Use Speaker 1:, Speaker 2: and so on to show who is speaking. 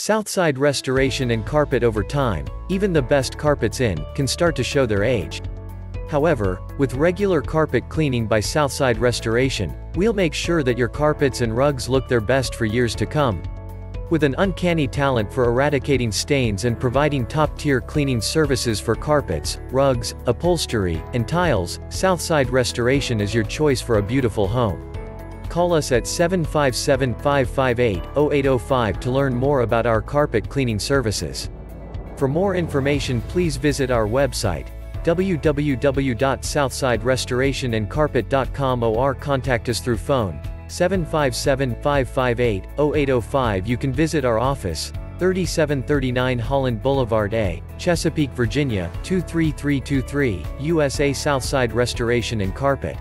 Speaker 1: Southside restoration and carpet over time, even the best carpets in, can start to show their age. However, with regular carpet cleaning by Southside Restoration, we'll make sure that your carpets and rugs look their best for years to come. With an uncanny talent for eradicating stains and providing top-tier cleaning services for carpets, rugs, upholstery, and tiles, Southside Restoration is your choice for a beautiful home. Call us at 757-558-0805 to learn more about our carpet cleaning services. For more information please visit our website, www.southsiderestorationandcarpet.com or contact us through phone, 757-558-0805 You can visit our office, 3739 Holland Boulevard A, Chesapeake, Virginia, 23323, USA Southside Restoration and Carpet.